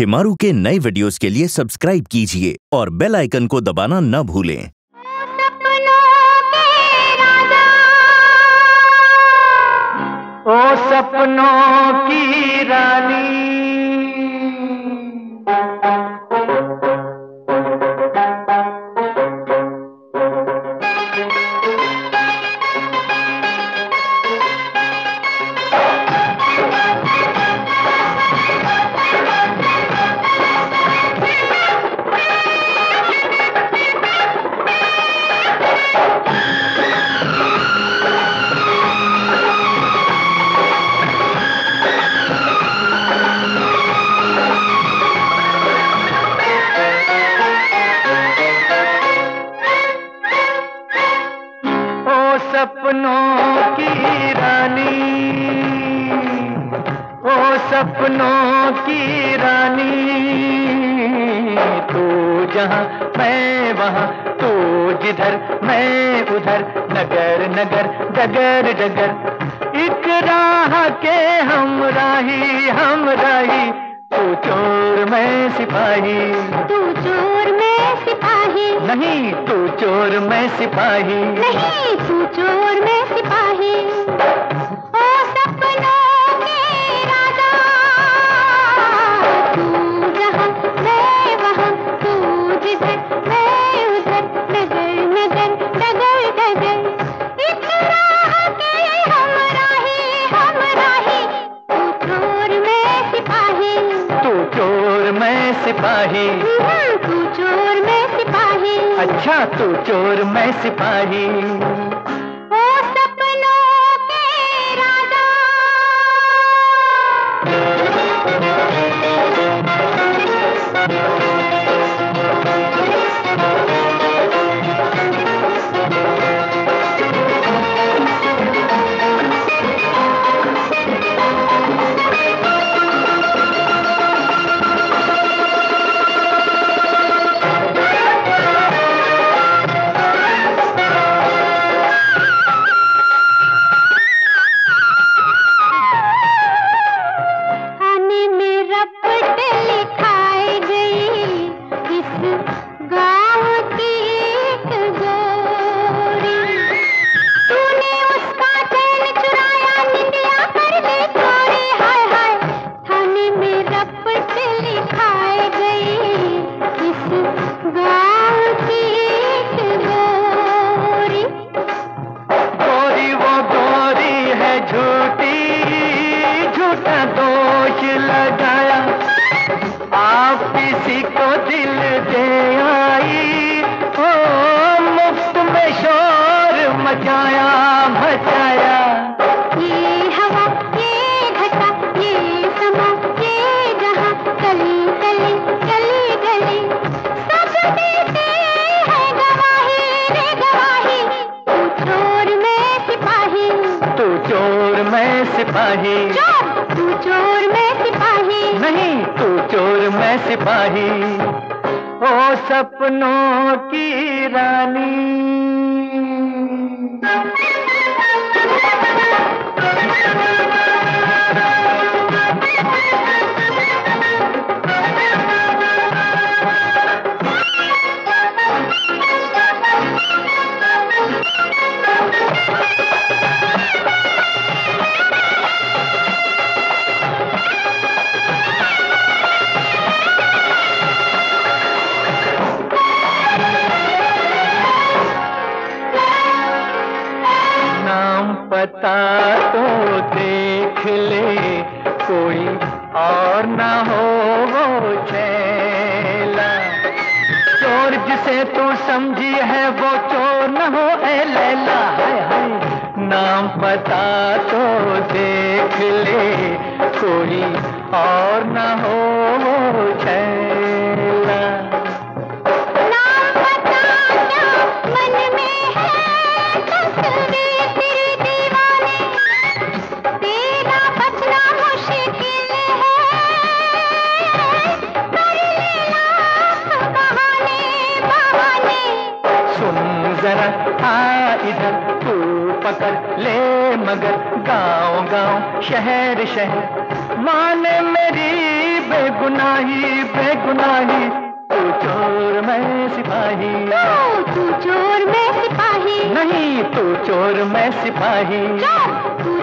शिमारू के नए वीडियोस के लिए सब्सक्राइब कीजिए और बेल आइकन को दबाना न भूलें। ओ सपनों की रानी। सपनों की रानी। ओ सपनों की रानी, तू जहाँ, मैं वहाँ, तू जिधर, मैं उधर, नगर नगर, डगर डगर। एक राह के हम राही हम राही, तू चोर, मैं सिपाही। तू चोर, मैं सिपाही नहीं। तू चोर मैं सिपाही। नहीं तू चोर मैं सिपाही। ओ सपनों के राजा तू जहाँ मैं वहाँ तू जिधर मैं उधर नगर नगर डगर डगर। इस राह के हम राही हम राही तू चोर मैं सिपाही। तू चोर मैं सिपाही। हम्म, तू चोर मैं सिपाही। अच्छा तू चोर मैं सिपाही। झूठा दोष लगाया। आप किसी को दिल दे आई ओ मुफ़्त में शोर मचाया मचाया। ये हवा ये घटा ये समा ये जहाँ गली गली गली गली सब देते हैं गवाही रे गवाही। तू चोर मैं सिपाही। तू चोर मैं सिपाही। नहीं तू चोर मैं सिपाही। ओ सपनों की रानी। पता तो देख ले कोई और ना हो वो छैला चोर जिसे तू समझी है वो चोर न हो ए लैला। है, हाय नाम पता तो देख ले कोई और ना हो पकड़ ले मगर गाँव गाँव शहर शहर। माने मेरी बेगुनाही बेगुनाही तू चोर मैं सिपाही। तू चोर मैं सिपाही। नहीं तू चोर मैं सिपाही। तू